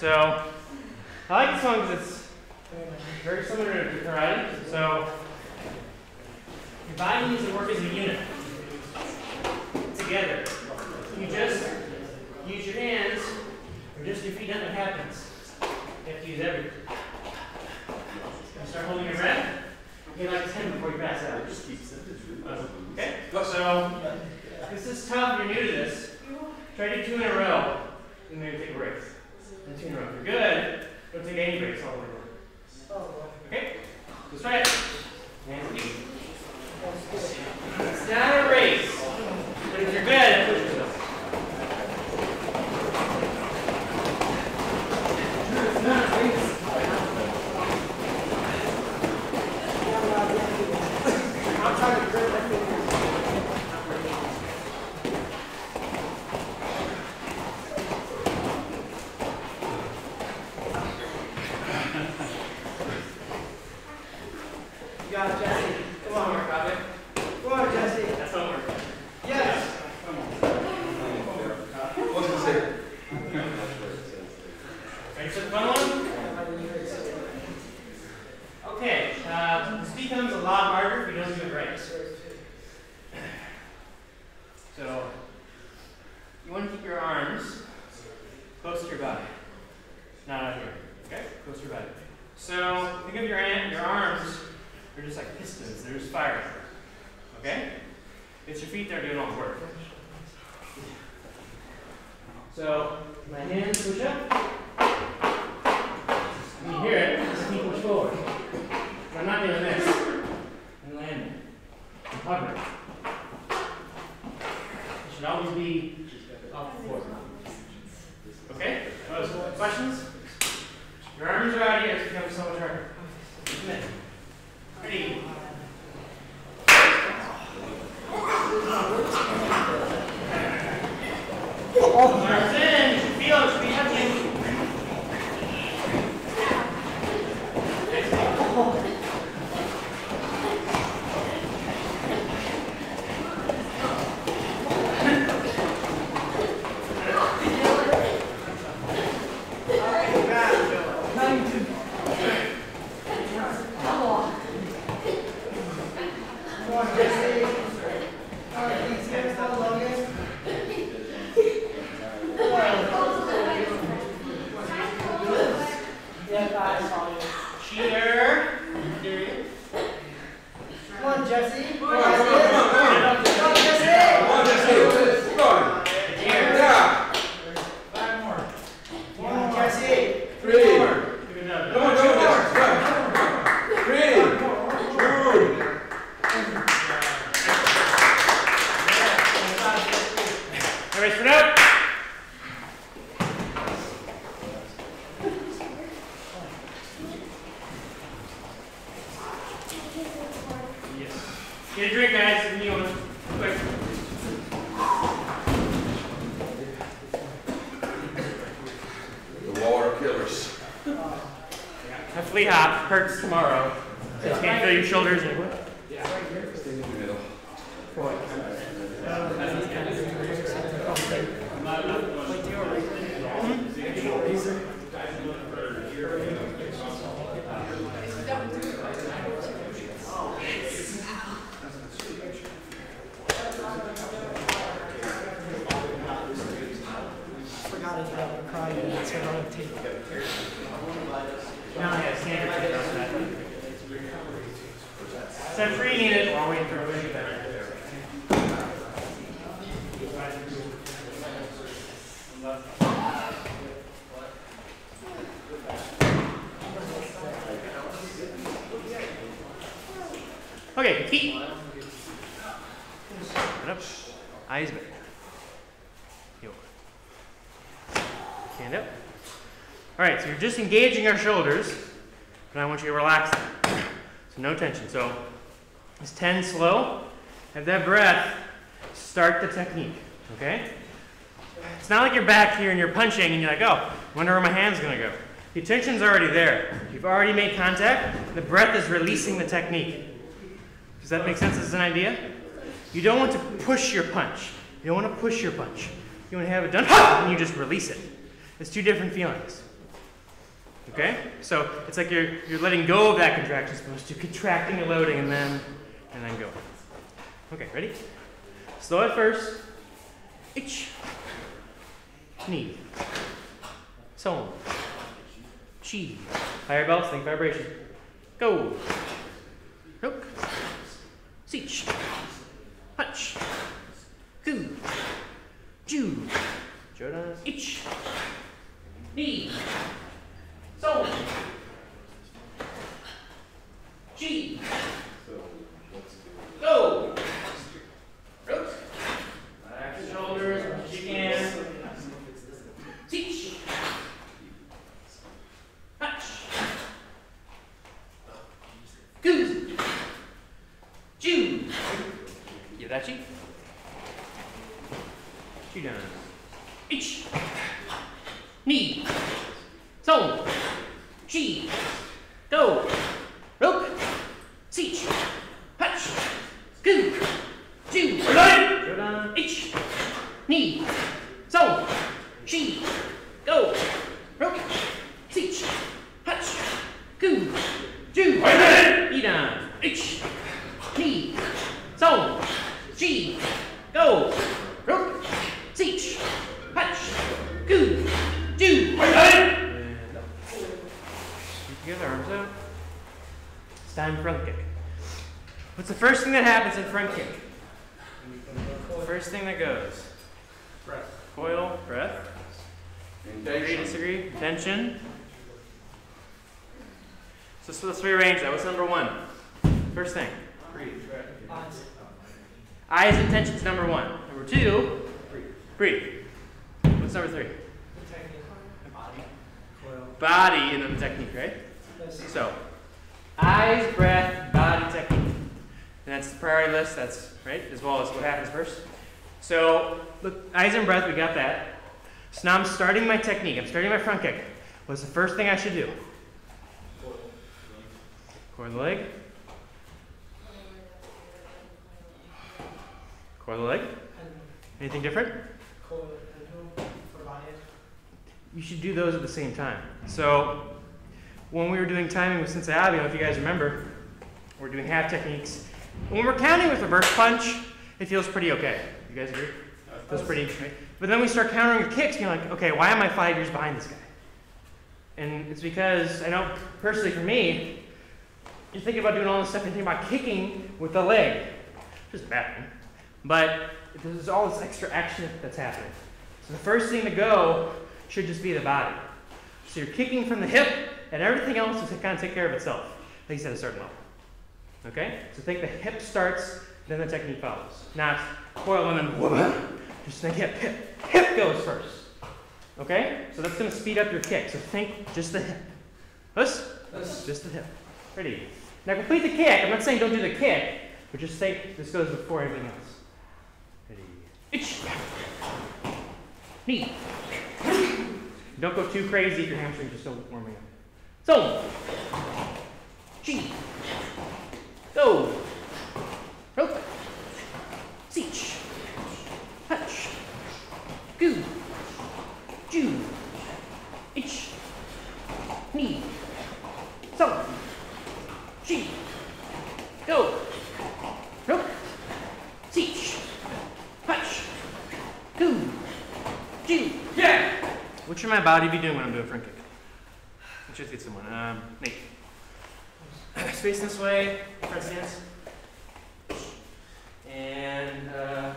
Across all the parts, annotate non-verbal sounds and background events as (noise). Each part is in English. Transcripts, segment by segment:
So Forgot it, I'm crying, and it's on tape. Now I got standard check on that. So I'm reading it while waiting for everybody to get better. Okay, feet. Head up. Eyes back. Yo. Hand up. All right, so you're just engaging our shoulders, but I want you to relax them. So no tension. So it's 10 slow. Have that breath. Start the technique, okay? It's not like you're back here and you're punching and you're like, oh, wonder where my hand's gonna go. The tension's already there. You've already made contact. The breath is releasing the technique. Does that make sense as an idea? You don't want to push your punch. You don't want to push your punch. You want to have it done, (laughs) and you just release it. It's two different feelings. Okay? So it's like you're, you're letting go of that contraction as opposed to contracting and loading and then and then go. Okay, ready? Slow at first. Itch. Knee. So. Chi. Higher belts, think vibration. Go. Hook. Sich. Punch. Ku. Ju. Jodas. Ich. Knee. So. G. Go. Root. Back the shoulders, as you. Teach. Touch. Goose. Jew. Yadachi. Judan. Ich. Knee. So. G. Go. Rope. Seach. Patch. Goo. Jodan. Ich. Knee. So. G. Go. Rope. Seach. Patch. Goo. Jew. Idan. Ich. Knee. So. G. Go. Rope. Seach. Patch. Goo. Jew. And up. Keep together, arms out. It's time front kick. What's the first thing that happens in front kick? First thing that goes. Breath. Coil, breath. Agree, disagree? Tension. So, so let's rearrange that. What's number one? First thing. Breathe. Eyes Eyes and tension's number one. Number two, breathe. What's number three? Body Body in the technique, right? So, eyes, breath, body, technique. And that's the priority list, that's right, as well as what happens first. So, look, eyes and breath, we got that. So now I'm starting my technique. I'm starting my front kick. What's the first thing I should do? Core the leg. Core the leg. Anything different? Core the handle. You should do those at the same time. So when we were doing timing with Sensei Avi, I don't know if you guys remember, we're doing half techniques. When we're counting with reverse punch, it feels pretty okay. You guys agree? It feels pretty right? But then we start countering with kicks, and you're like, okay, why am I five years behind this guy? And it's because I know personally for me, you're thinking about doing all this stuff and thinking about kicking with the leg. Which is bad thing. But there's all this extra action that's happening. So the first thing to go should just be the body. So you're kicking from the hip, and everything else will kind of take care of itself, at least at a certain level. Okay? So think the hip starts, then the technique follows. Not coil and then whoop. Just think hip, hip. Hip goes first. Okay? So that's going to speed up your kick. So think just the hip. Us? Just the hip. Ready? Now complete the kick. I'm not saying don't do the kick, but just think this goes before everything else. Ready? Ich. Knee. Don't go too crazy if your hamstrings are still warming up. So, G. Go. Rope. Seach. Touch. Goo. Knee. So. G. Go. Rope. Yeah. What should my body be doing when I'm doing front kick? Just get someone. Um, Nate. Face this way, front stance. And uh,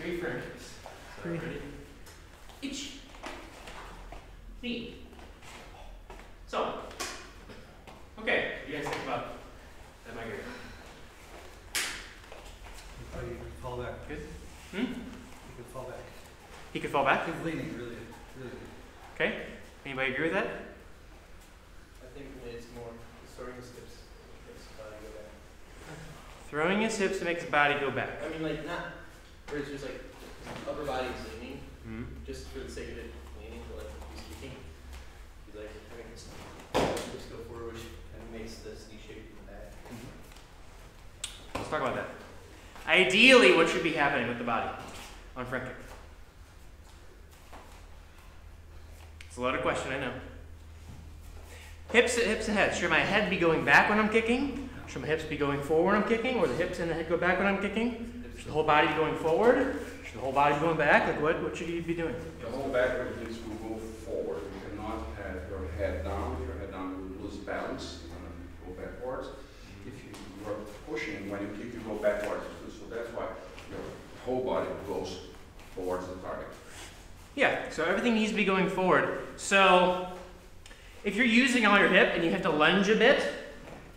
three front kicks. So, ready? Ich. Neat. So, okay, you guys think about that migrator. Oh, you could fall back. Good. Hmm? He could fall back. He could fall back. He's leaning really, really. Good. Okay. Anybody agree with that? I think it's more storing the steps. Makes the body go back. Throwing his hips to make his body go back. I mean, like, not, where it's just like, upper body is leaning, Hmm. just for the sake of it leaning, but like, he's speaking. He's like, having this, just go forward, which kind of makes this knee shape in the back. Let's talk about that. Ideally, what should be happening with the body on front kick? It's a loaded question, I know. Hips, hips and head. Should my head be going back when I'm kicking? Should my hips be going forward when I'm kicking? Or the hips and the head go back when I'm kicking? Should the whole body be going forward? Should the whole body be going back? Like what, what should you be doing? The whole backward hips will go forward. You cannot have your head down. If your head down, you lose balance. Gonna go backwards. If you are pushing, when you kick, you go backwards. So that's why your whole body goes towards the target. Yeah, so everything needs to be going forward. So if you're using all your hip and you have to lunge a bit,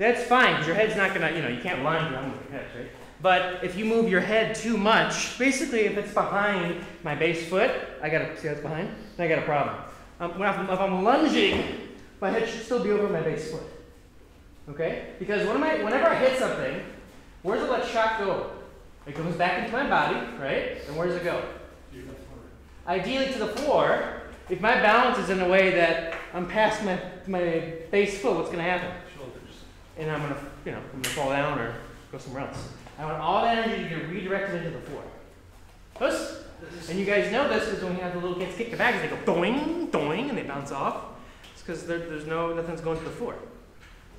that's fine because your head's not gonna, you know, you can't lunge around with your head, right? But if you move your head too much, basically if it's behind my base foot, I gotta see that's behind, I got a problem. Um, when I'm, if I'm lunging, my head should still be over my base foot. Okay? Because when I, whenever I hit something, where does it let shock go? It comes back into my body, right? And where does it go? Ideally to the floor. If my balance is in a way that I'm past my, my base foot, what's going to happen? And I'm going to, you know, I'm to fall down or go somewhere else. I want all that energy to get redirected into the floor. And you guys know this because when we have the little kids kick the bags, they go doing, doing, and they bounce off. It's because there, there's no, nothing's going to the floor.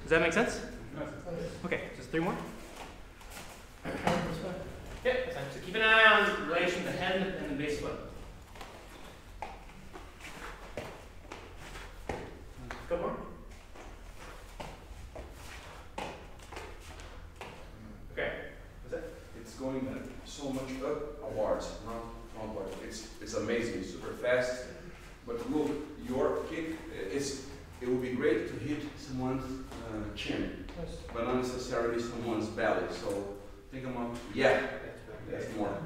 Does that make sense? Okay, just three more. Yep. So keep an eye on the relation to the head and the base foot. Couple more. Okay. What's that? It's so much up upwards, not frontward. It's it's amazing, super fast. But look, your kick is it would be great to hit someone's uh, chin, but not necessarily someone's belly. So think about yeah, that's more.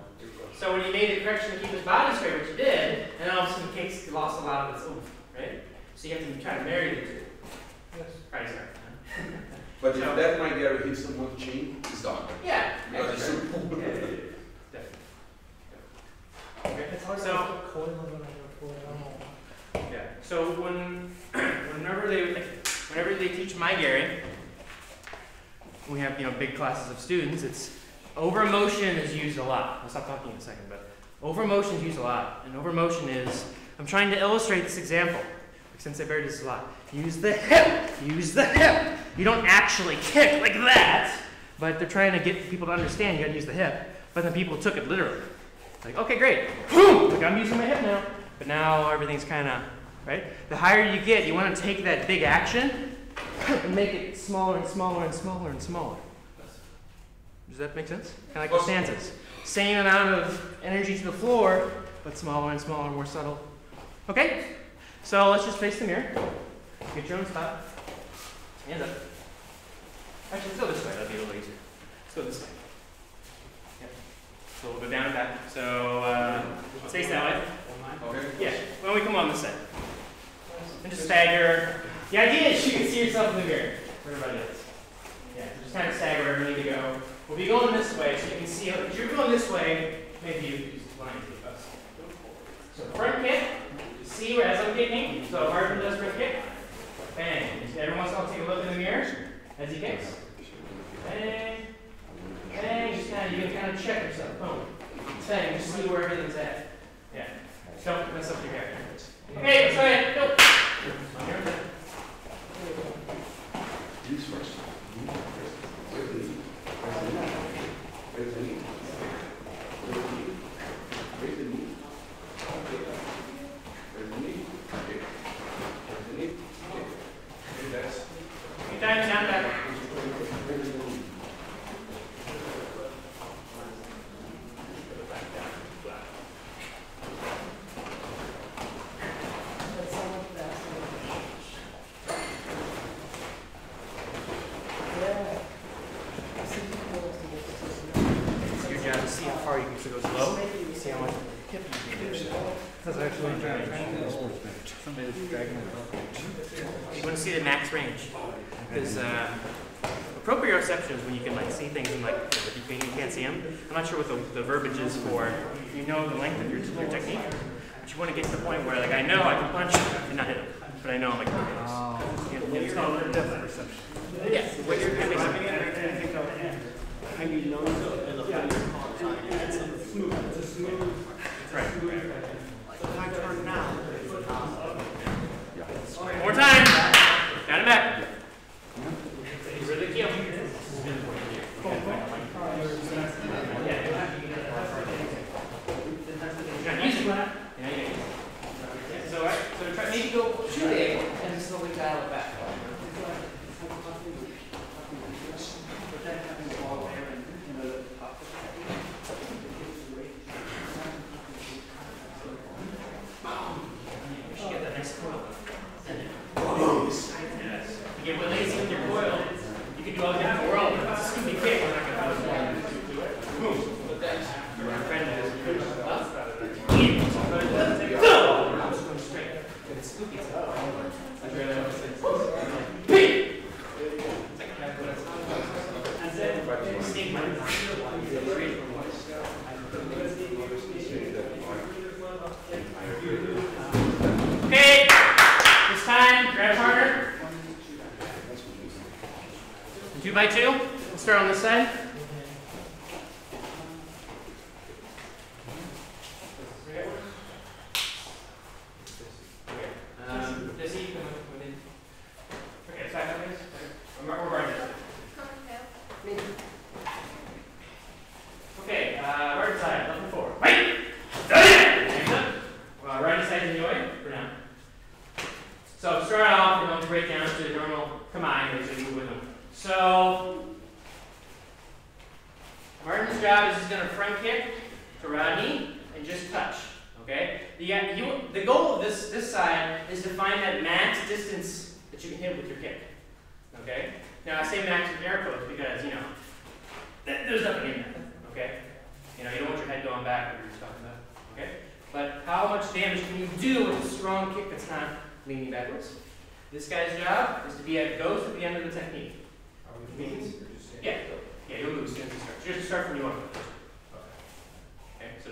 So when you made the correction to keep his body straight, which you did, and all of a sudden the case lost a lot of its oomph, right? So you have to try to marry the two. Yes. Right, sorry. (laughs) But if that might get hit someone's chin, it's done. Yeah. Because it's Yeah, yeah, yeah, (laughs) yeah. Okay. It's hard So- put coil on it before, I don't know. Yeah. So when, (clears throat) whenever they, whenever they teach my Gary, we have you know big classes of students. It's over motion is used a lot. I'll stop talking in a second, but over motion is used a lot. And over motion is I'm trying to illustrate this example. Since I buried this a lot, use the hip. Use the hip. You don't actually kick like that, but they're trying to get people to understand you got to use the hip. But then people took it literally. Like, okay, great. Boom! Like, I'm using my hip now. But now everything's kind of, right? The higher you get, you want to take that big action and make it smaller and smaller and smaller and smaller. Does that make sense? Kind of like the stanzas. Same amount of energy to the floor, but smaller and smaller, more subtle. Okay? So let's just face the mirror. Get your own spot. Hands up. Actually, let's go this way. That'll be a little easier. Let's go this way. Yep. So we'll go down and back. So uh, face that way. Okay. Yeah. When we come on this side. And just stagger. The idea is you can see yourself in the mirror. Everybody else. Yeah. So just kind of stagger wherever you need to go. We'll be going this way, so you can see. If you're going this way, maybe you use the line to us. So front kick. See where as I'm kicking. So Marvin does front kick. Bang. Every once in a while, take a look in the mirror as he kicks. Bang. Bang. Just kind of, you can kind of check yourself. Boom. Bang. Just see where everything's at. Yeah. Don't mess up your hair. Okay, let's. On your turn. Knees first. That's actually You want to see the max range. Because uh, proprioception is when you can like see things and like you can't see them. I'm not sure what the, the verbiage is for. You know the length of your, your technique, but you want to get to the point where like I know I can punch and not hit them, but I know I'm like. Oh. It's called depth perception. Yeah. What you're of How you know and the yeah. Right. My. One more time. Down and back.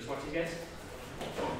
is what you get.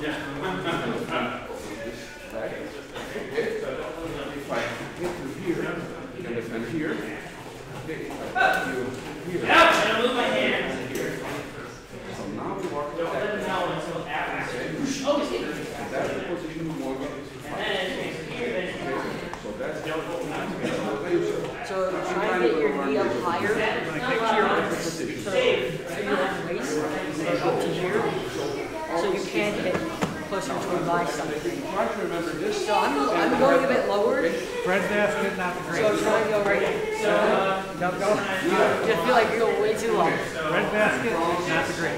Yeah. desk is not the greatest. So try to go right here. So, uh, no, go. You just feel like you're way too long. Red basket, not the green.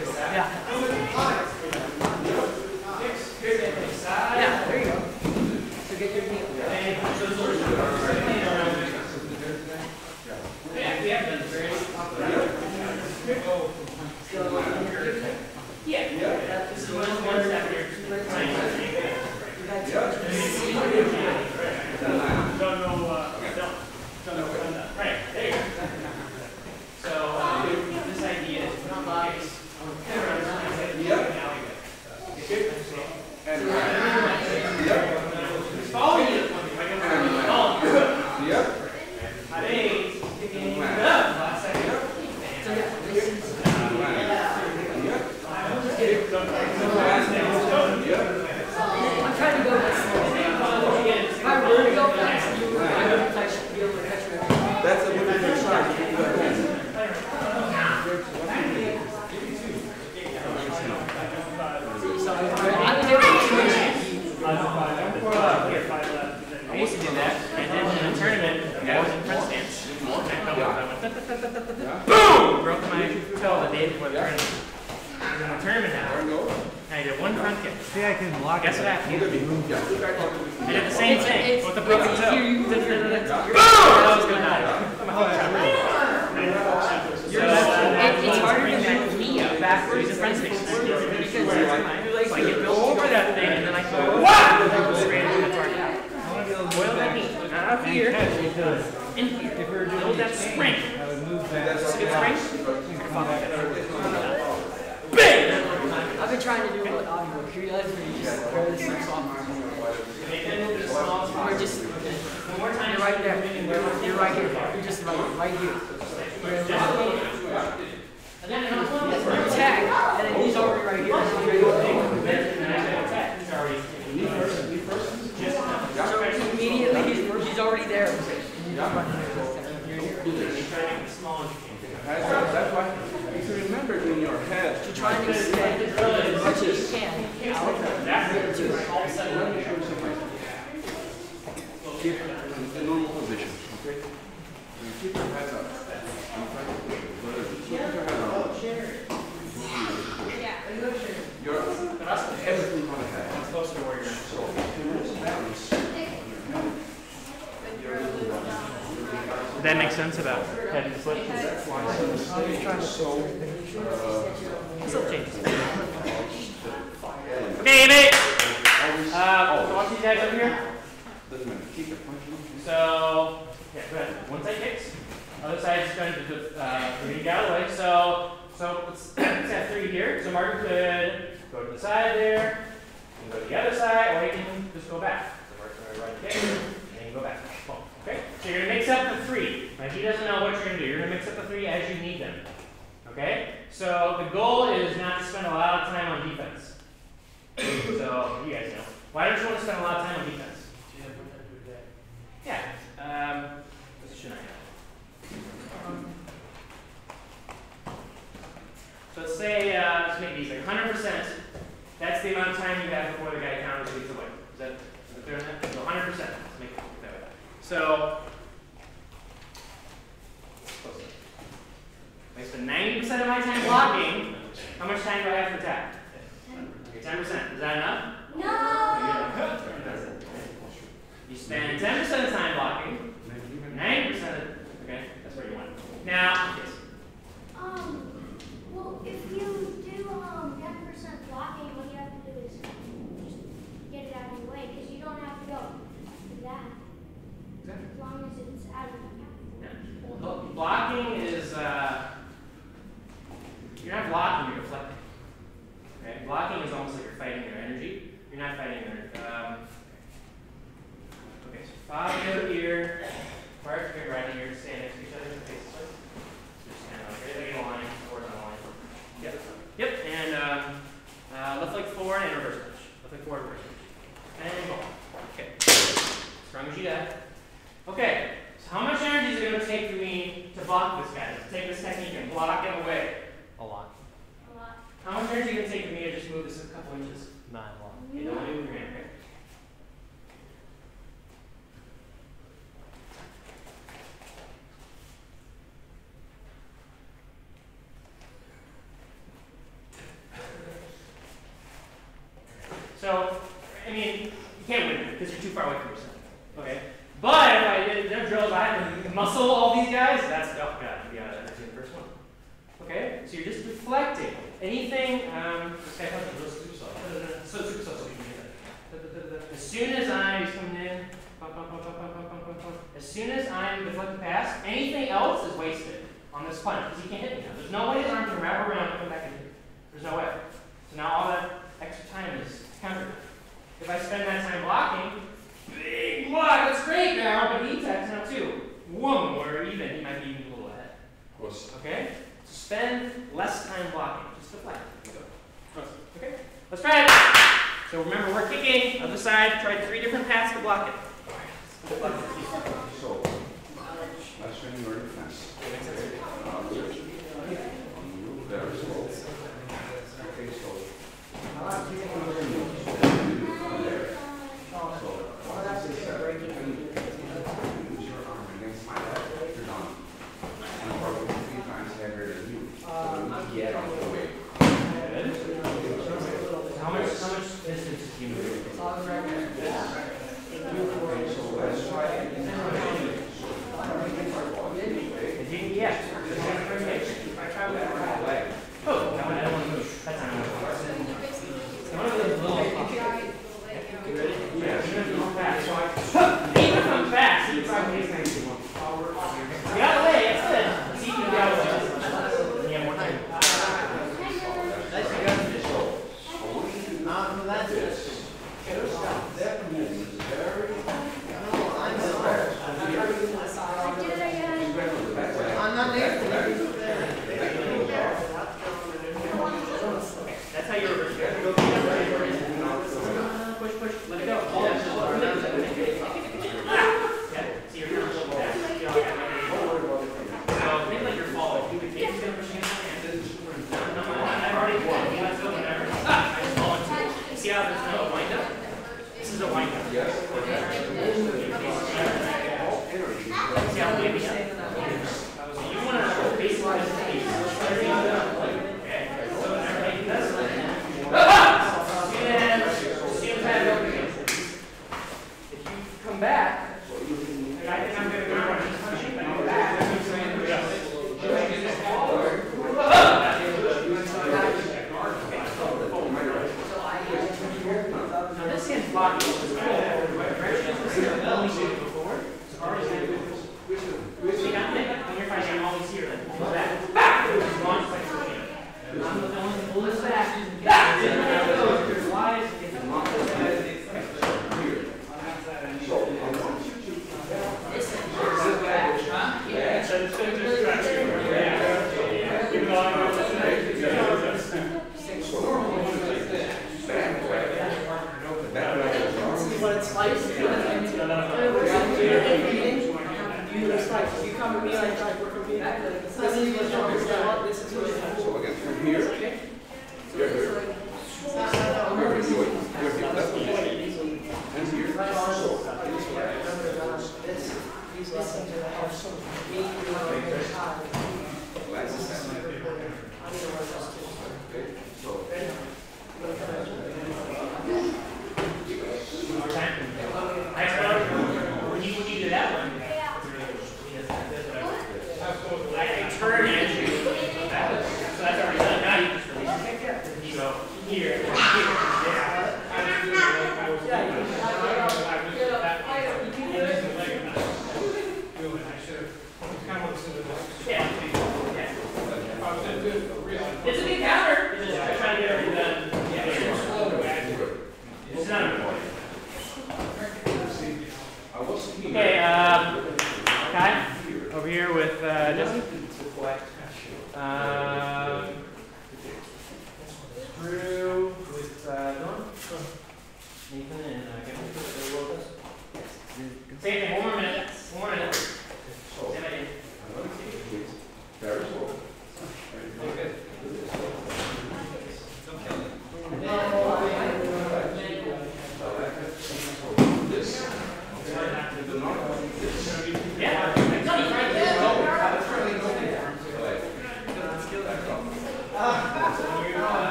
and you can block it away? A lot. A lot. How much energy did it take for me to just move this a couple inches? Nine a lot. Yeah. It only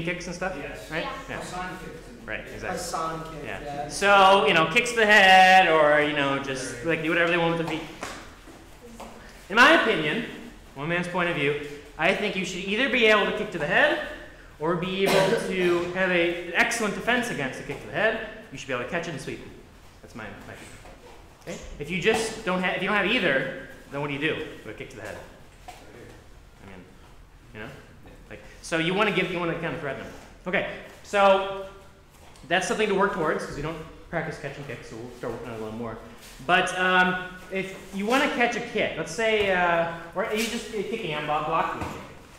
Crazy kicks and stuff? Yes. Right? Yeah. Yeah. Right, exactly. song kick, Yeah. yeah. So, you know, kicks the head or, you know, just like do whatever they want with the feet. In my opinion, one man's point of view, I think you should either be able to kick to the head or be able to have a, an excellent defense against a kick to the head. You should be able to catch it and sweep it. That's my, my view. Okay? If you just don't have, if you don't have either, then what do you do with a kick to the head? I mean, you know, like so you want to give, you want to kind of threaten them. Okay, so that's something to work towards because we don't practice catch and kick, so we'll start working on it a little more. But um, if you want to catch a kick, let's say, uh, or you just kicking, I'm block- blocking.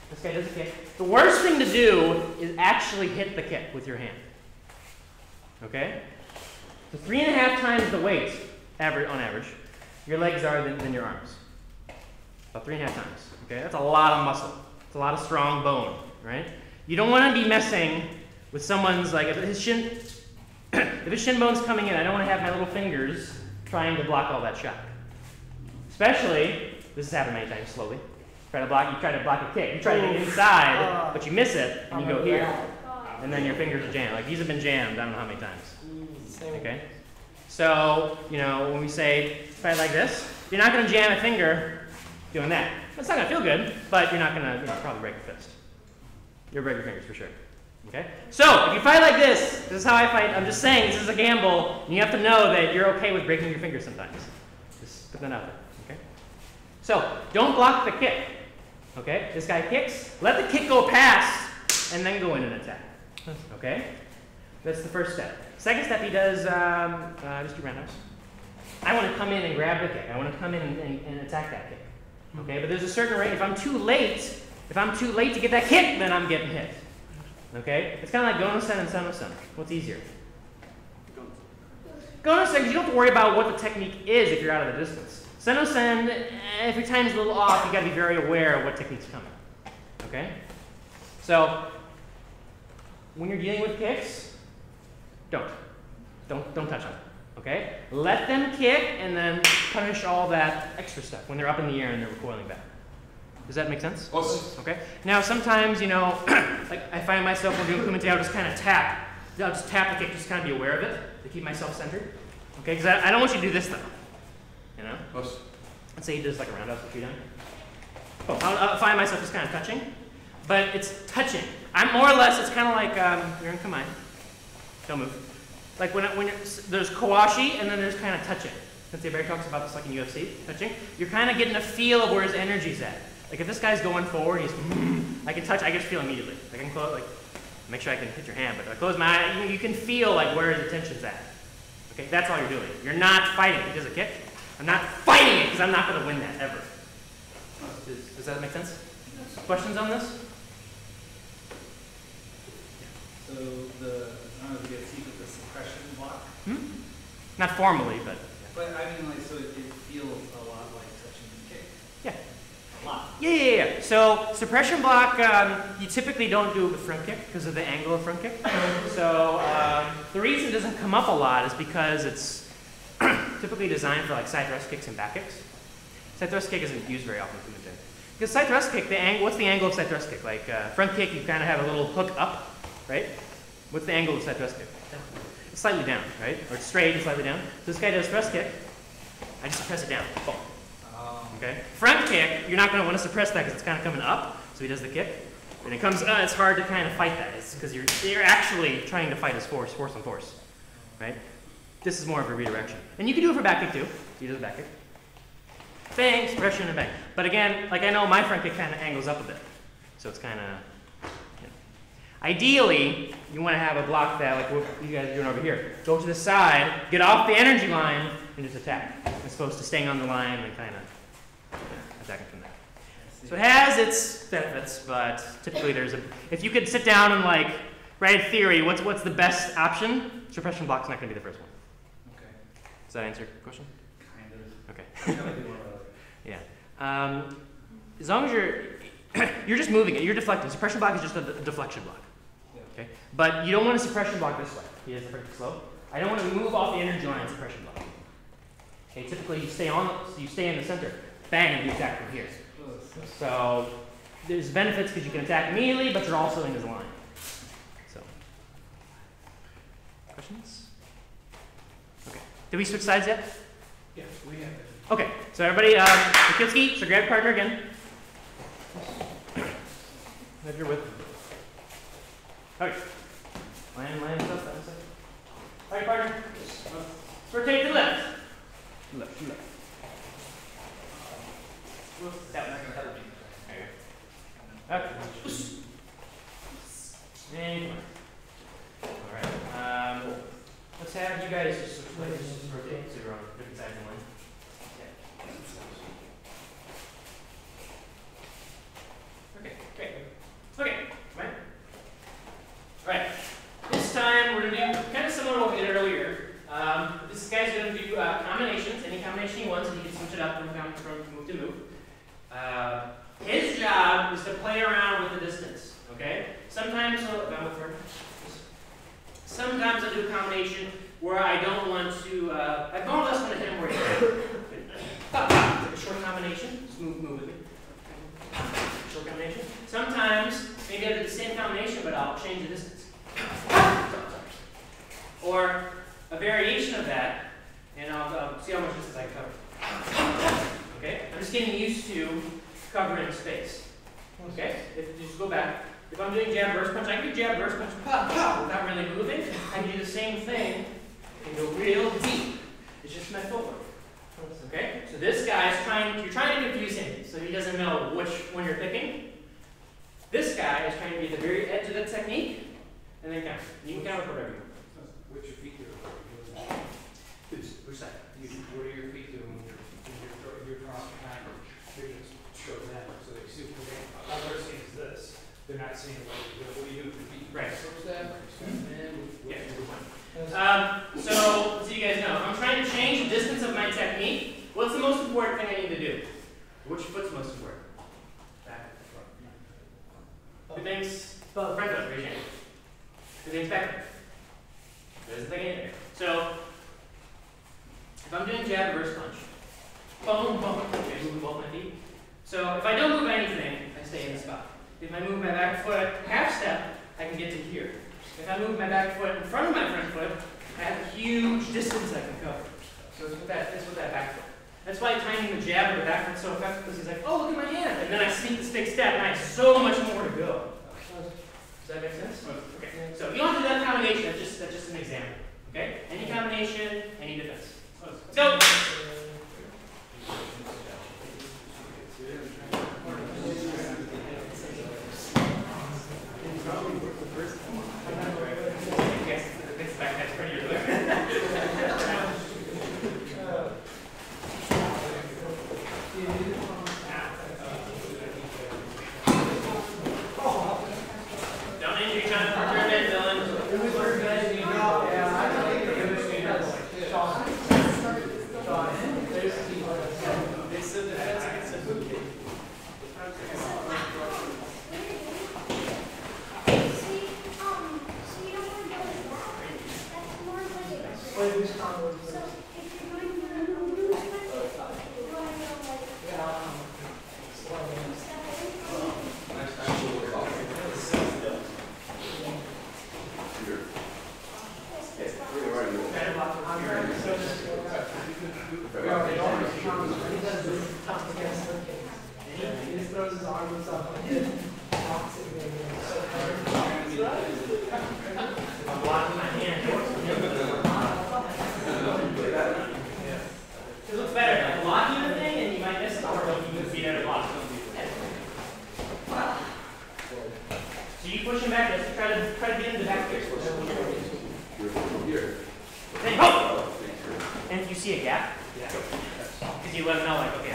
This guy does a kick. The worst thing to do is actually hit the kick with your hand. Okay? So three and a half times the weight, average on average, your legs are than, than your arms. About three and a half times. Okay? That's a lot of muscle. It's a lot of strong bone, right? You don't want to be messing with someone's like if his shin (clears throat) if his shin bone's coming in, I don't want to have my little fingers trying to block all that shock. Especially, this has happened many times slowly. Try to block, you try to block a kick. You try to get inside, but you miss it, and you go here. And then your fingers are jammed. Like these have been jammed, I don't know how many times. Okay? So, you know, when we say fight like this, you're not going to jam a finger doing that. It's not going to feel good, but you're not going to you know, probably break your fist. You'll break your fingers for sure. Okay? So, if you fight like this, this is how I fight. I'm just saying, this is a gamble, and you have to know that you're okay with breaking your fingers sometimes. Just put that out there. Okay? So, don't block the kick. Okay? This guy kicks, let the kick go past, and then go in and attack. Okay? That's the first step. Second step, he does um, uh, just do roundhouse. I want to come in and grab the kick. I want to come in and, and, and attack that kick. Okay, but there's a certain rate. If I'm too late, if I'm too late to get that kick, then I'm getting hit. Okay, it's kind of like gono-sen and seno-sen. What's easier? Gono-sen, you don't have to worry about what the technique is if you're out of the distance. Seno-sen, eh, if your time's a little off, you got to be very aware of what technique's coming. Okay. So when you're dealing with kicks, don't. Don't don't touch them. Okay? Let them kick and then punish all that extra stuff when they're up in the air and they're recoiling back. Does that make sense? Awesome. Okay. Now sometimes, you know, (clears throat) like I find myself when doing kumite, I'll just kind of tap. I'll just tap the kick, just kind of be aware of it to keep myself centered. Okay, because I, I don't want you to do this though. You know? Awesome. Let's say he does like a roundhouse what you done. Oh, I'll, I'll find myself just kind of touching, but it's touching. I'm more or less. It's kind of like um, you're in Kamae. Don't move. Like when, when there's kawashi and then there's kind of touching. Sensei Barry talks about this like in UFC, touching. You're kind of getting a feel of where his energy's at. Like if this guy's going forward, he's, (laughs) I can touch, I can feel immediately. I can close, like, make sure I can hit your hand, but if I close my eye, you, you can feel like where his attention's at. Okay, that's all you're doing. You're not fighting. He does a kick. I'm not fighting it because I'm not going to win that ever. Does, does that make sense? Questions on this? So the, I don't know if you guys see, but the suppression block, Hmm? Not formally, but but I mean, like, so it, it feels a lot like touching the kick. yeah. A lot. Yeah, yeah, yeah. So suppression block, um, you typically don't do it with front kick because of the angle of front kick. So um, the reason it doesn't come up a lot is because it's (clears throat) typically designed for like side thrust kicks and back kicks. Side thrust kick isn't used very often in Kumite. Because side thrust kick, the ang- what's the angle of side thrust kick? Like uh, front kick, you kind of have a little hook up, right? What's the angle of side thrust kick? It's slightly down, right? Or it's straight and slightly down. So this guy does thrust kick. I just press it down. Boom. Okay. Front kick, you're not going to want to suppress that because it's kind of coming up. So he does the kick. And it comes, uh, it's hard to kind of fight that. Because you're, you're actually trying to fight his force, force on force. Right? This is more of a redirection. And you can do it for back kick too. He does the back kick. Bang, suppression, and bang. But again, like I know my front kick kind of angles up a bit. So it's kind of, you know. Ideally, you want to have a block that, like what you guys are doing over here. Go to the side, get off the energy line, and just attack. As opposed to staying on the line and kind of attacking from there. So it has its benefits, but typically there's a. If you could sit down and like write a theory, what's what's the best option? Suppression block's not going to be the first one. okay, Does that answer your question? kind of. Okay. (laughs) I kind of do one of those. Yeah. Um, as long as you're (coughs) you're just moving it, you're deflecting. Suppression block is just a, de- deflection block. Yeah. Okay. But you don't want a suppression block this way. He has pretty slow. I don't want to move off the energy line suppression block. Okay. Typically you stay on you stay in the center. Bang, you attack from here. So there's benefits because you can attack immediately, but you're also in his line. So questions? Okay. Did we switch sides yet? Yeah, we have. Okay, so everybody, um, so grab partner again. Have your whip. Okay. Land, land, stuff, that. All right, partner. Rotate to the left. Left, left. That one. There you go. Okay. And come on. All right. Um, let's have you guys just switch places, just rotate so you're on different sides of the line. Okay, great. Okay, right? Right. This time we're gonna do kind of similar to what we did earlier. Um, this guy's gonna do uh, combinations, any combination he wants, and he can switch it up from, from move to move. Uh, his job is to play around with the distance. Okay? Sometimes down with her. Sometimes I do a combination where I don't want to. Uh, I more or less want to hit him where he's. A short combination. Move, move with me. Short combination. Sometimes, maybe I do the same combination, but I'll change the distance. Or a variation of that, and I'll, I'll see how much distance I cover. Okay? I'm just getting used to covering space. Okay? If you just go back. If I'm doing jab reverse punch, I can do jab reverse punch pow, pow, without really moving. I can do the same thing and go real deep. It's just my footwork. Okay? So this guy's trying, you're trying to confuse him, so he doesn't know which one you're picking. This guy is trying to be at the very edge of the technique, and then counter. You can counter for whatever you want. Which feet are. Who's, which side? What are your feet doing when you're, when your current language, you're just show them, so they see what they're doing. all they're seeing is this, they're not seeing what you do, what do you do, you Right. approach them, them Yeah, do you? Um, so, so you guys know, if I'm trying to change the distance of my technique, what's the most important thing I need to do? Which foot's most important? Back and front. Who thinks Both. front foot? Raise your hand. Who thinks back foot? There's a thing in there. So, if I'm doing jab reverse punch, Boom, boom. Okay, move both my feet. So if I don't move anything, I stay in the spot. If I move my back foot half step, I can get to here. If I move my back foot in front of my front foot, I have a huge distance I can cover. So it's with that, it's with that back foot. That's why timing the jab or the back foot so effective because he's like, oh, look at my hand. And then I sneak the stick step and I have so much more to go. Does that make sense? Okay. So you don't have to do that combination. That's just, that's just an example. Okay? Any combination, any defense. Let's go. It looks better now. The thing and you might miss it, So you push him back, just try to try to get in the back here. And you see a gap? Yeah. Because you let him know like, okay.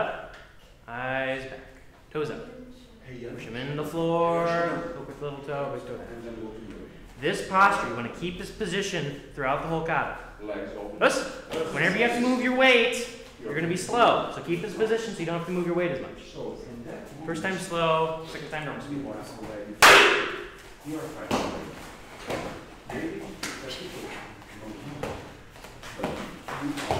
up, eyes back, toes up. Push them in the floor, hook with little toe, toe. This posture, you want to keep this position throughout the whole kata. Us. Whenever you have to move your weight, you're going to be slow. So keep this position so you don't have to move your weight as much. First time slow, second time normal speed. Thank you.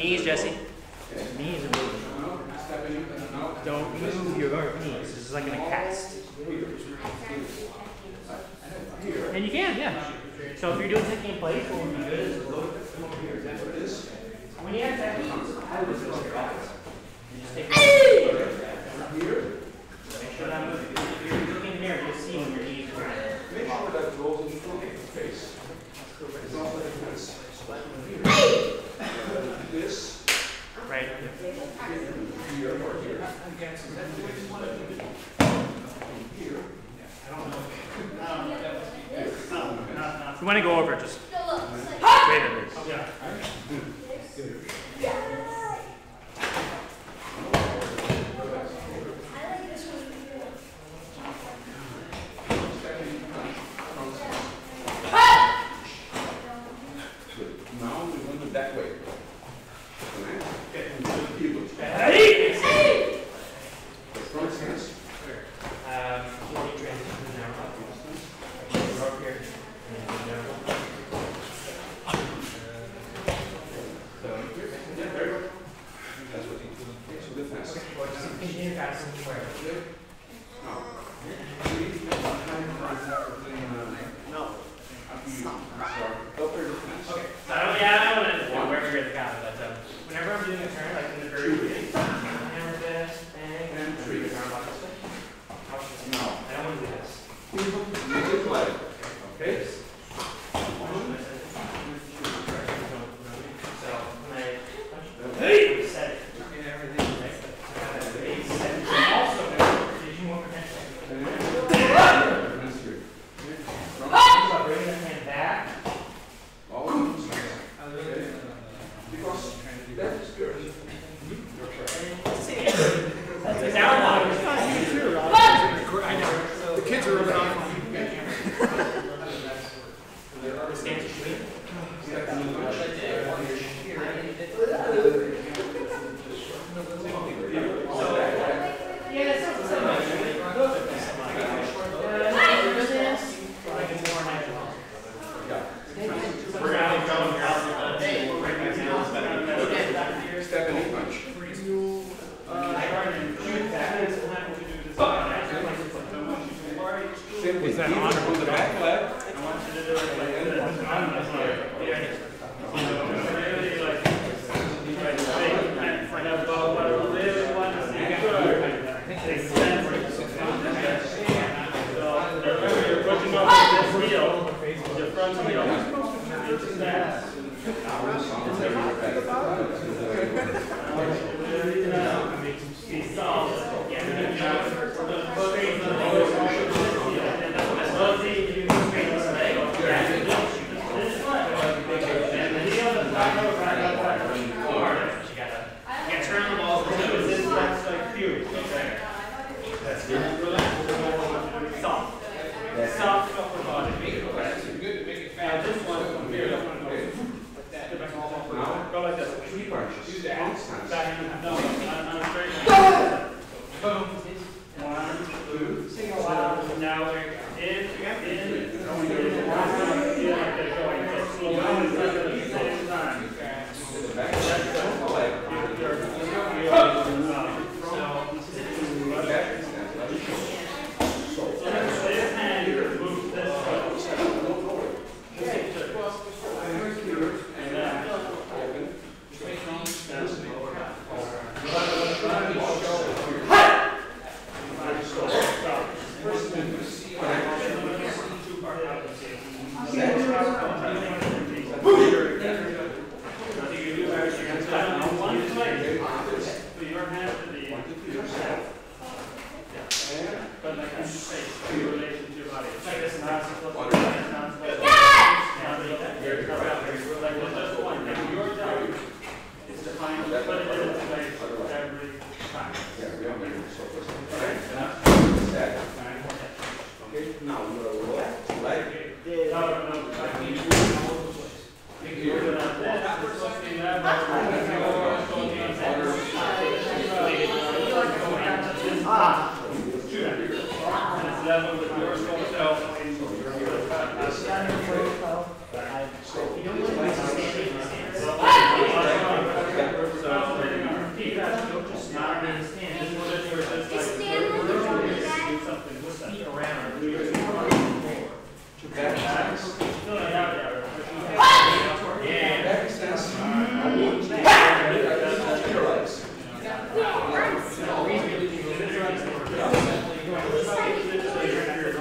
Knees, Jesse. Knees are moving. Don't move your knees. This is like in a cast. And you can, yeah. So if you're doing taking place, what would be good is over here. Is that what it is? When you have that, I would just take want to go over just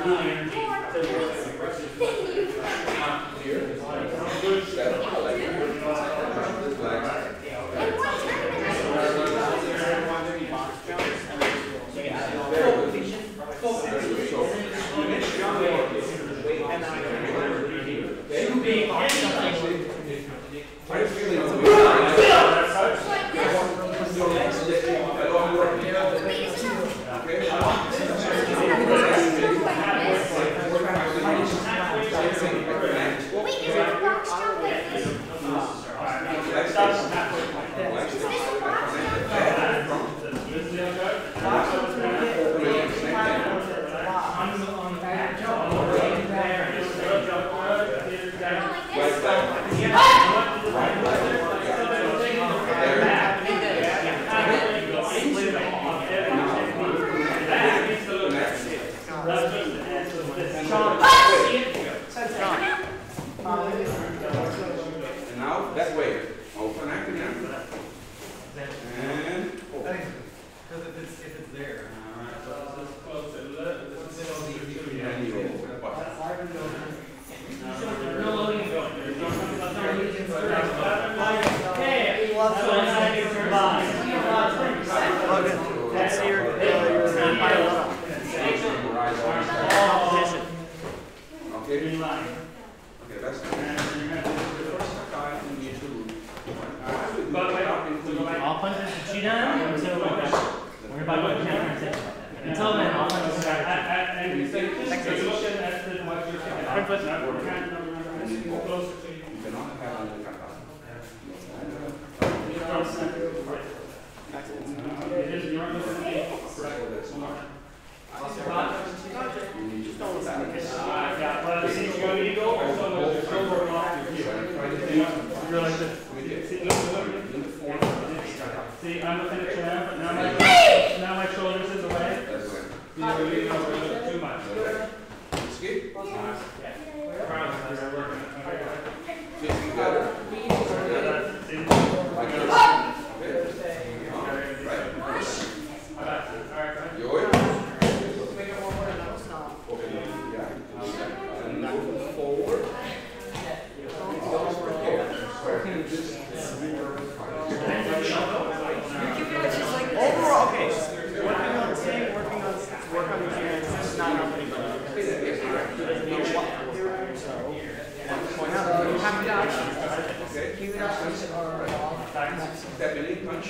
Here.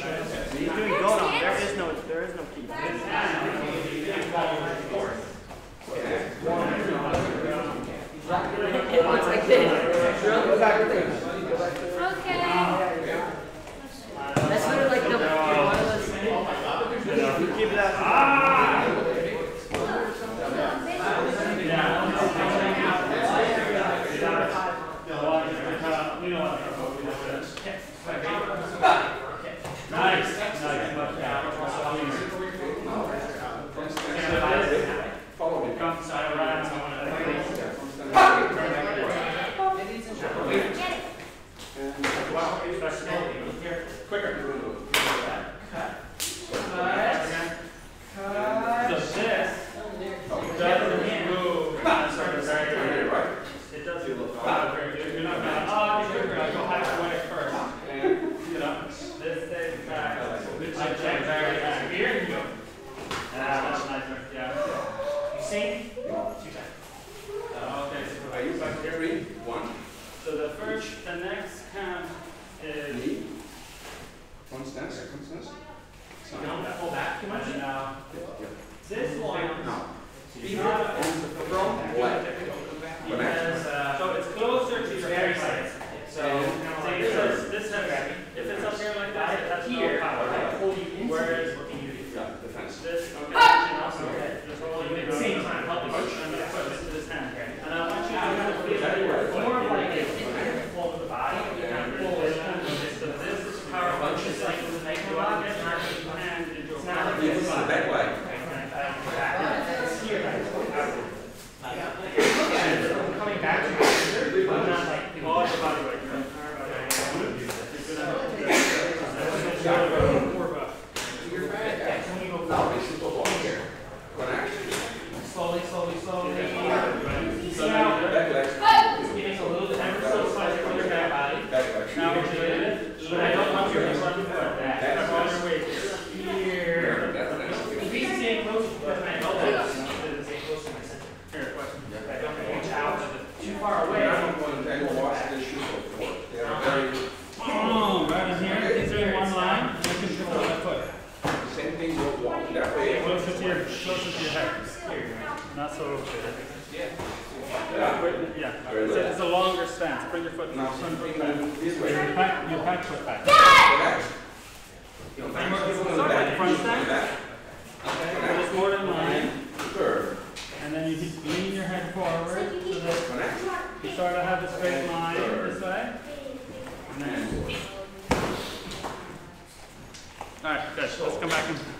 You're doing Close to your, head. Not so. Yeah. Yeah. It's a, longer stance. Bring your foot now. Your foot back. Sorry, front stance. Okay. Just more in line. Sure. And then you lean your head forward so that you have a straight line this way. All right, good. Let's come back and.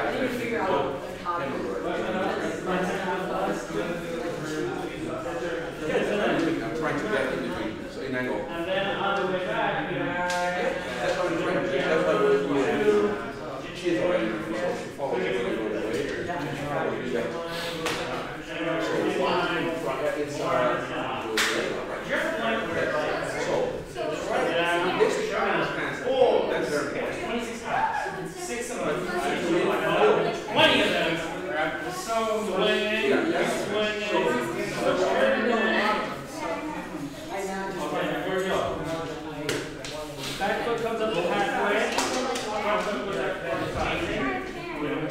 I need to get out the so in angle.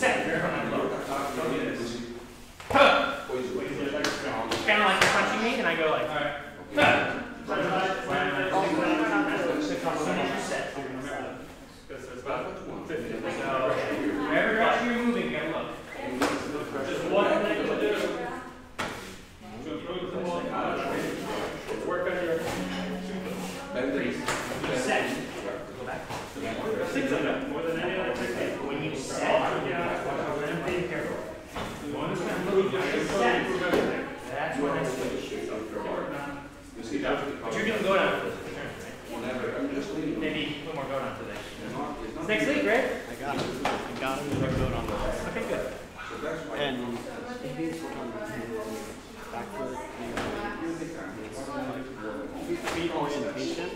This. Huh. It's kind of like punching me, and I go like. Alright. Because there's about 50. So, wherever direction you're moving, you gotta look. Just one thing to do. To improve the whole posture. Work on your set. Go back. Six of them, more than any other technique. When you set, then be careful. You want to move your set. That's when I switch. So forward now. But you're doing go down for this. Whenever, I'm just leaving. Maybe a little more go down today. It's not- it's not- Next week, right? I got it. I got it. I wrote on the Okay, good. So that's why. And back foot, feet orientation.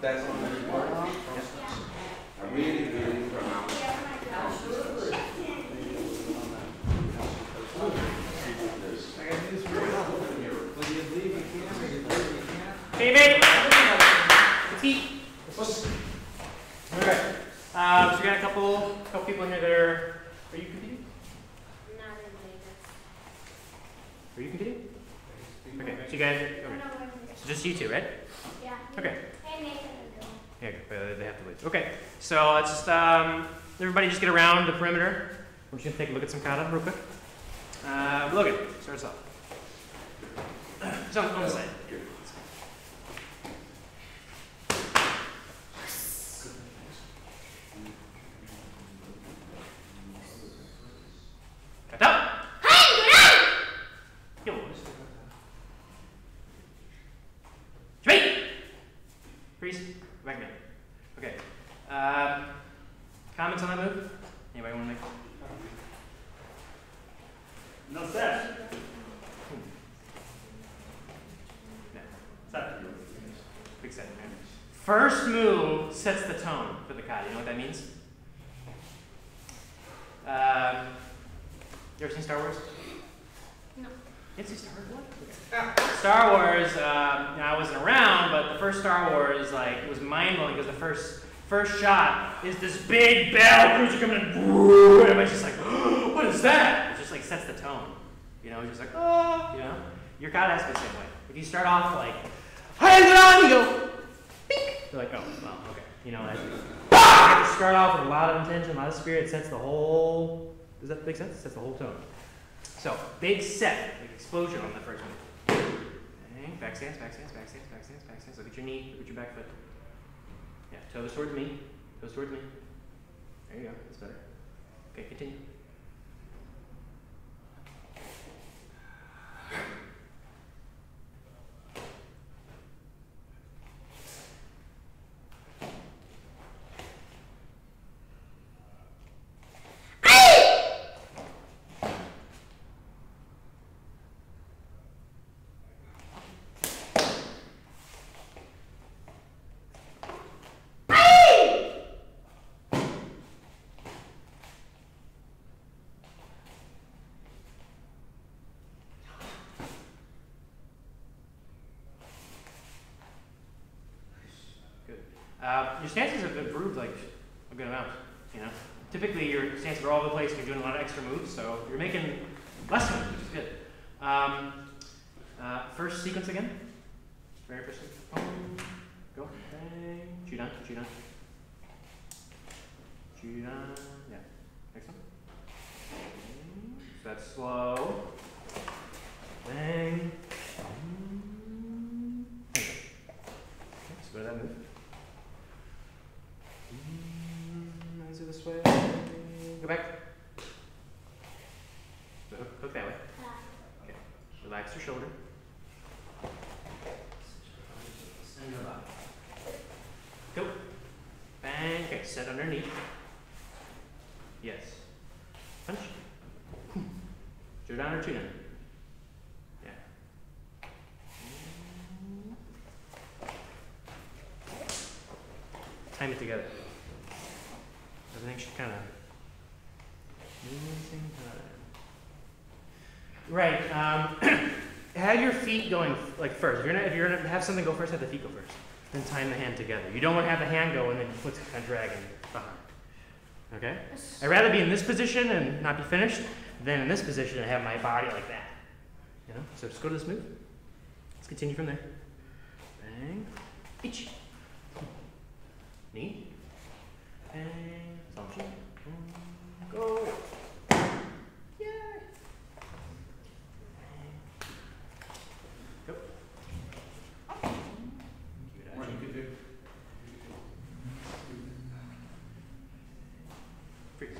That's on the report. I really, really pronounce. David! Let's eat. Alright. Um, so we got a couple, couple people in here that are, are you competing? Not in Vegas. Are you competing? Okay, so you guys, I okay. don't know where it is. so just you two, right? Yeah. Okay. Hey, Nathan and Bill. Yeah, but they have to leave. Okay, so let's just, um, everybody just get around the perimeter. We're just gonna take a look at some kata real quick. Uh, Logan, start us off. So, on the side. Kata! Yo, what's- Straight! Freeze. Go back in. Okay. Um, comments on that move? Anybody want to make? No set. No. Set. Big set. man. First move sets the tone for the kata. You know what that means? Um, you ever seen Star Wars? No. You haven't seen Star Wars? Okay. Star Wars. Um, I wasn't around, but the first Star Wars, like, was mind blowing because the first first shot is this big battle cruiser coming in, and everybody's just like, (gasps) what is that? It just like sets the tone. You know, it's just like, oh, you know. Your kata has to be the same way. If you start off like, hands it on, you go, beep. You're like, oh, well, okay. You know, you start off with a lot of intention, a lot of spirit, sets the whole. Does that make sense? Sets the whole tone. So, big set, big explosion on the first one. Okay, back stance, back stance, back stance, back stance, back stance. Look at your knee, look at your back foot. Yeah, toes towards me, toes towards me. There you go, that's better. Okay, continue. Good. Uh, your stances have improved like a good amount. You know, typically your stances are all over the place. You're doing a lot of extra moves, so you're making less moves, which is good. Um, uh, first sequence again. Very first. Go. Bang. Jodan. Jodan. Jodan. Yeah. Next one. So that's slow. Bang. Okay. So go to that move. Mm, Is it this way? Go back. So hook, hook that way. Okay. Relax your shoulder. And go up. Go. Bang. Okay, set underneath. Yes. Punch. Hmm. Two down or two down? Yeah. Time it together. Everything should kind of move at the same time. Right. Um, have your feet going like first. If you're gonna if you're gonna have something go first, have the feet go first. Then time the hand together. You don't want to have the hand go and then your foot's kind of dragging behind. Okay? I'd rather be in this position and not be finished than in this position and have my body like that. You know? So just go to this move. Let's continue from there. Bang. Each. Knee. Bang. Function. Go. Yay. Go. Keep it Mark, action. you could do. Freeze.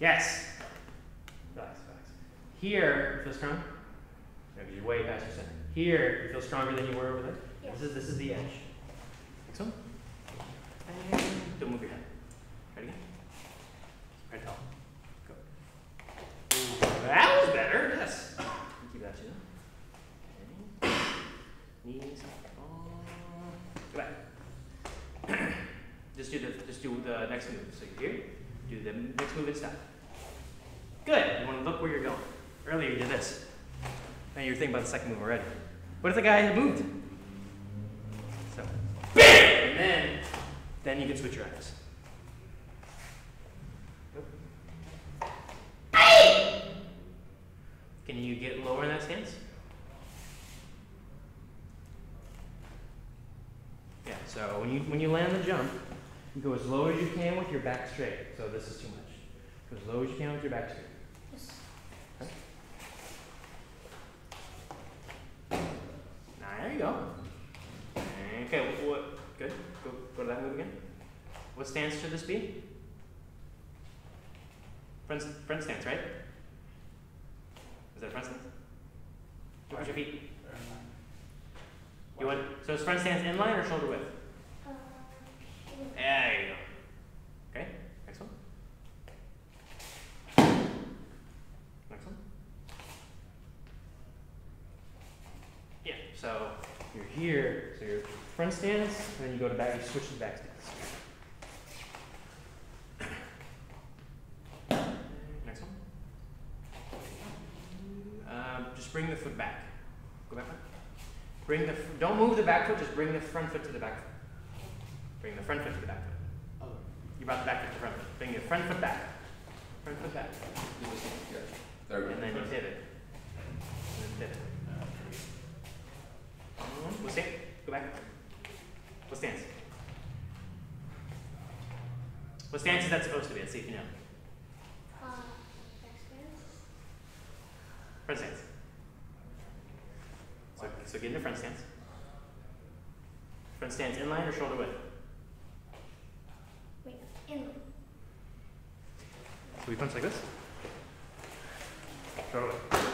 Yes. Relax, relax. Here, you feel strong? No, because you're way past your center. Here, you feel stronger than you were over there? Yes. This is this is the edge. Next one. And don't move your head. Ready again? Right tall. Go. Ooh, that was better. Yes. Keep that chin. up. Okay. Knees. Go back. just do the just do the next move. So you're here. Next move and stop. Good. You want to look where you're going. Earlier you did this. Now you're thinking about the second move already. What if the guy had moved? So, bam! And then, then you can switch your eyes. Can you get lower in that stance? Yeah, so when you when you land the jump, you go as low as you can with your back straight. So this is too much. Go as low as you can with your back straight. Yes. Now there you go. Okay, what, what good. Go go to that move again. What stance should this be? Front front stance, right? Is that a front stance? Watch your feet. You want so is front stance inline or shoulder width? There you go. Okay, next one. Next one. Yeah, so you're here, so you're front stance, and then you go to back, you switch to back stance. Next one. Um, just bring the foot back. Go back. Bring the, don't move the back foot, just bring the front foot to the back foot. Bring the front foot to the back foot. You brought the back foot to the front foot. Bring your front foot back. Front foot back. Yeah, there we And then go. you pivot. And then pivot. What stance? Go back. What stance? What stance is that supposed to be? Let's see if you know. uh, backspin. Front stance. So, so get into front stance. Front stance inline or shoulder width? Wait, in. So we punch like this. Shoulder width.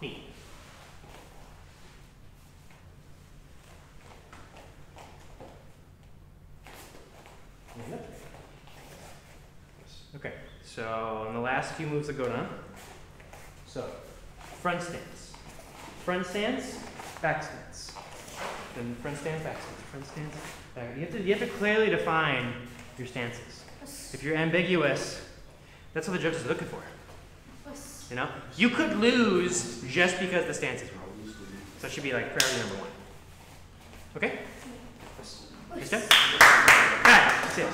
Knee. Okay, so on the last few moves that go down. So, front stance. Front stance, back stance. Then front stance, back stance, front stance, back. You have to, you have to clearly define your stances. If you're ambiguous, that's what the judge is looking for. You know, you could lose just because the stance is wrong. So it should be like priority number one. Okay. Understand? Alright, that's it.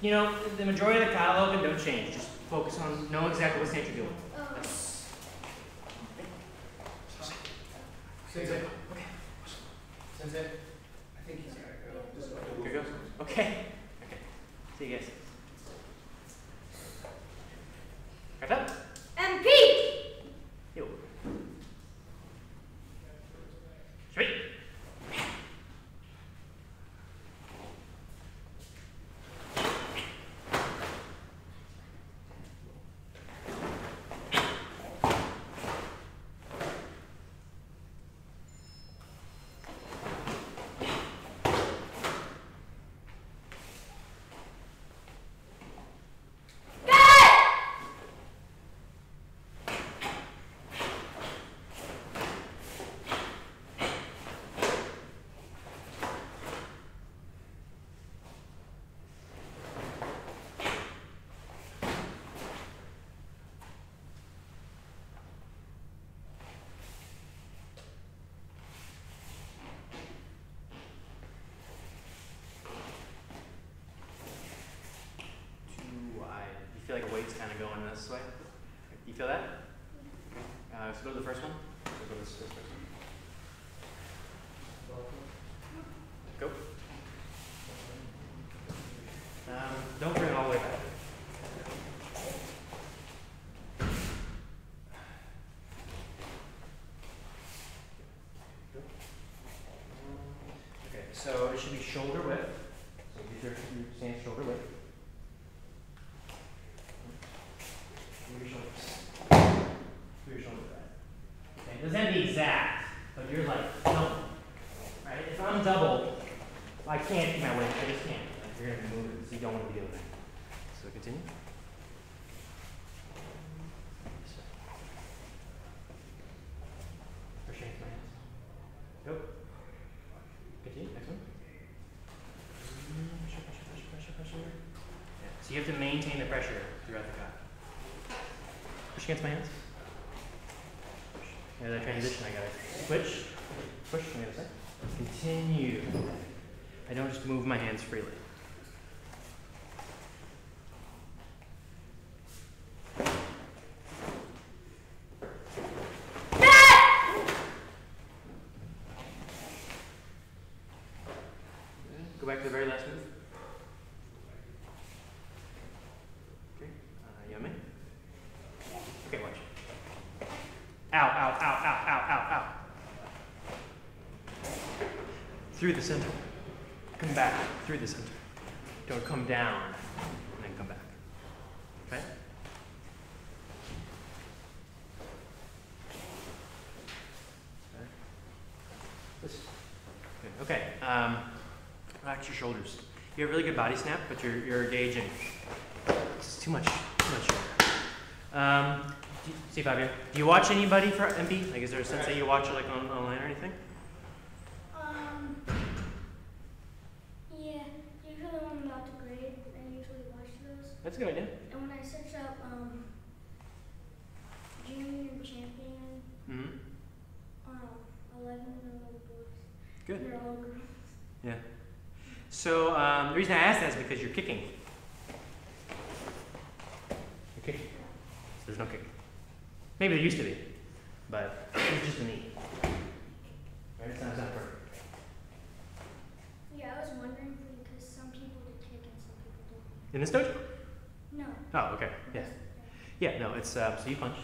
You know, the majority of the open don't change. Just focus on know exactly what stance you're doing. Oh. Sensei. Sensei, I think he's gotta go. Just go. Here goes. Okay. Okay. See you guys. Feel like a weight's kind of going this way. You feel that? Uh, so go to the first one. Go to this, this first one. Go. Um, don't bring it all the way back. Okay, so it should be shoulder width. So these are your stance shoulder width. Move your shoulders. Move your shoulders back. Okay, it doesn't have to be exact, but you're like, no. Right? If I'm double, I can't keep my weight. I just can't. Like, you're gonna be moving, so you don't want to be doing that. So continue. Push hands, my hands. Go. Continue. Next one. Pressure, pressure, pressure, pressure, pressure. Yeah. So you have to maintain the pressure throughout the cut. Push against my hands. Yeah, that transition, I got it. Switch. Push on the other. Continue. I don't just move my hands freely. Go back to the very last move. Okay, uh, yummy. Okay, watch. Ow, ow, ow, ow, ow, ow, ow. Through the center. Come back through the center. Don't come down and then come back. Okay? Okay. Um, relax your shoulders. You have really good body snap, but you're, you're engaging. It's too much, too much. Um, do you, see Fabio, do you watch anybody for MB? Like, is there a sense that you watch like on, online or anything? Um, yeah, usually when I'm about to grade, I usually watch those. That's a good idea. And when I search up, um, junior champion, Mm-hmm. um, 11 of the boys. Good. They're all girls. Yeah. So um, the reason I asked that is because you're kicking. You're kicking. So there's no kick. Maybe there used to be, but it's just a knee. Right? It's not, it's not perfect. Yeah, I was wondering because some people did kick and some people In this dojo? didn't. No. Oh, okay. Yeah. Yeah, no, it's uh, so you punch.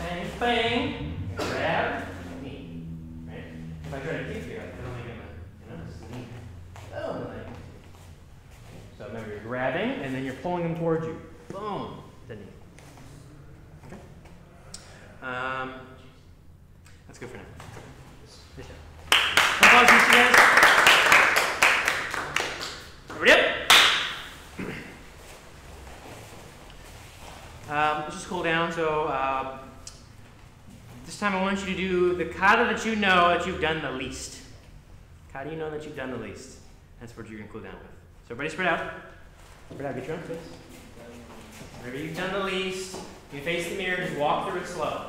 Bang, bang, grab, knee. Right? If I try to kick here, I can only get my, you know, this is the knee. Oh, like. So remember, you're grabbing and then you're pulling them towards you. Boom, the knee. Okay. Um, that's good for now. Yes, sir. Applause, you guys. Everybody up? Um, let's just cool down. So um, this time I want you to do that you know that you've done the least. Kata you know that you've done the least. That's what you're gonna cool down with. So everybody spread out. Spread out. Get your own face. Whatever you've done the least, you face the mirror. Just walk through it slow.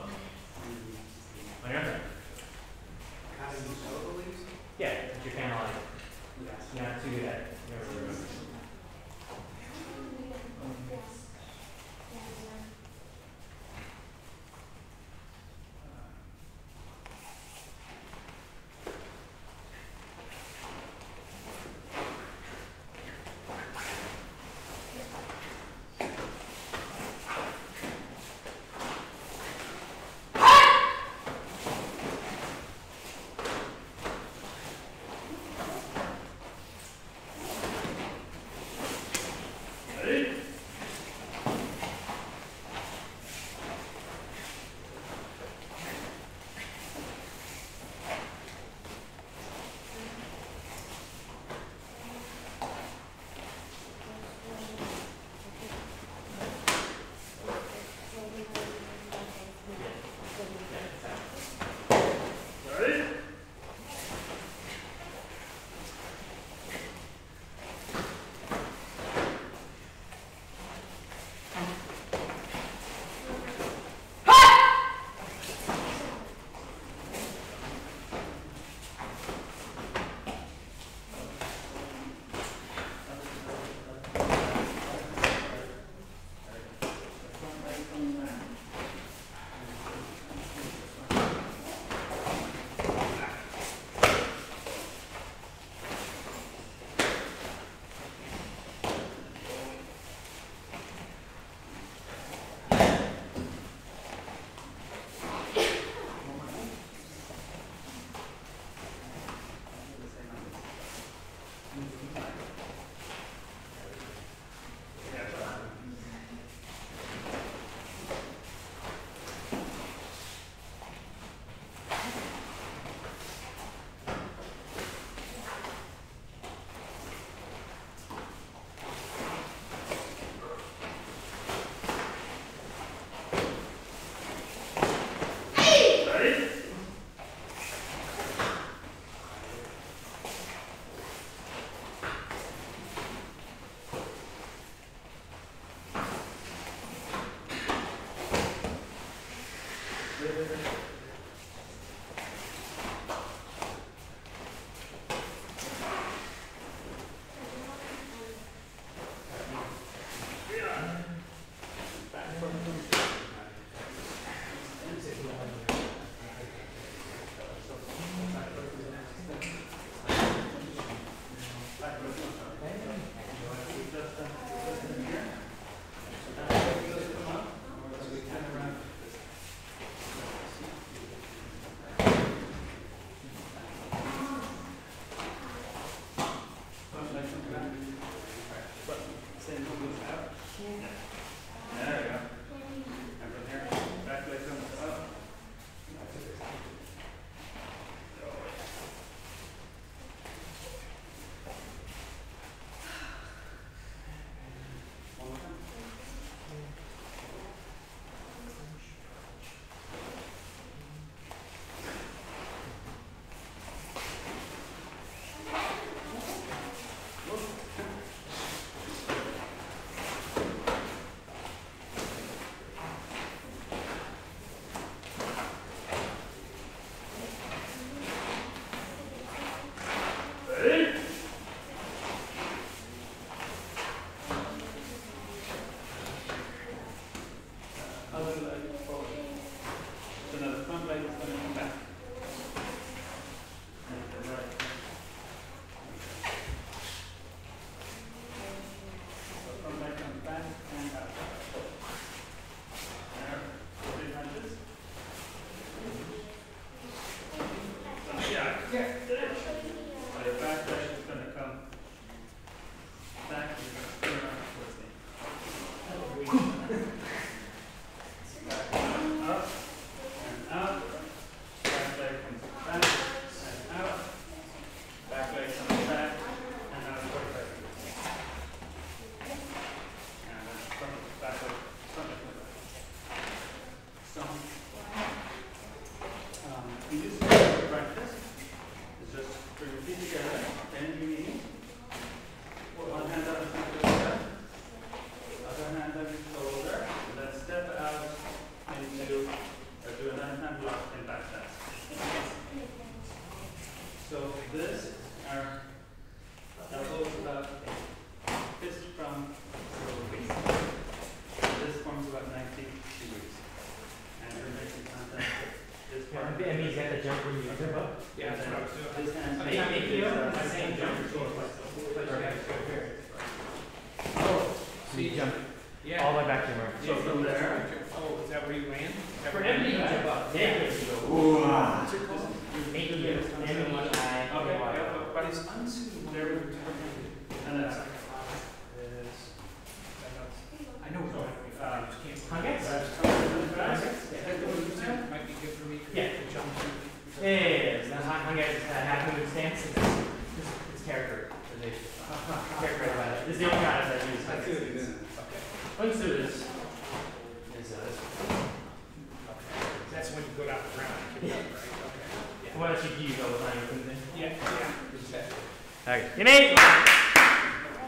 Okay. You made.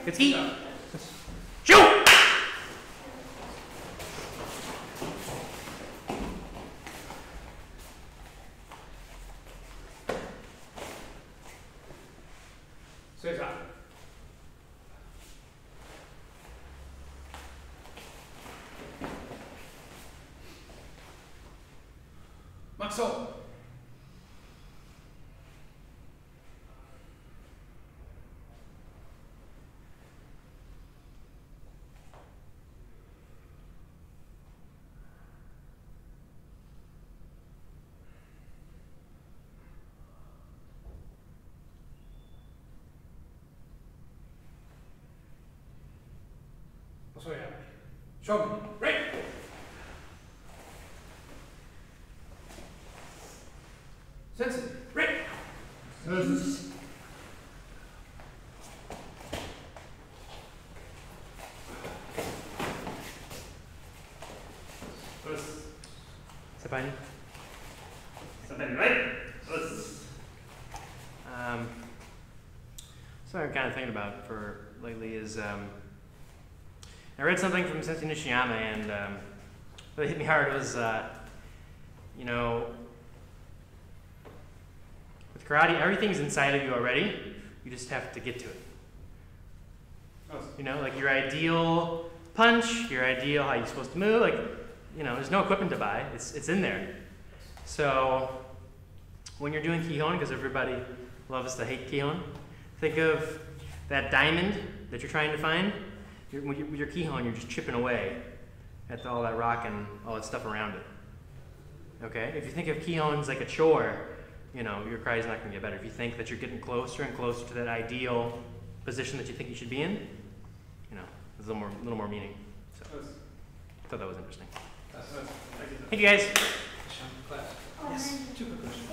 Good ski. Shoot! Say that. Maxo. So yeah. Show me. Right. Sensei. Right. this, Sabine. something right, Um, something I'm kind of thinking about for lately is um, I read something from Sensei Nishiyama and um, what hit me hard it was, uh, you know, with karate, everything's inside of you already. You just have to get to it. oh, You know, like your ideal punch, your ideal how you're supposed to move. Like, you know, there's no equipment to buy. It's it's in there. So when you're doing kihon, because everybody loves to hate kihon, think of that diamond that you're trying to find. You're, with, your, with your kihon, you're just chipping away at all that rock and all that stuff around it. Okay? If you think of kihons like a chore, you know, your cry is not going to get better. If you think that you're getting closer and closer to that ideal position that you think you should be in, you know, there's a little more, little more meaning. So I thought that was interesting. That's, that's, I get that. Thank you guys. Class. And then Two quick questions.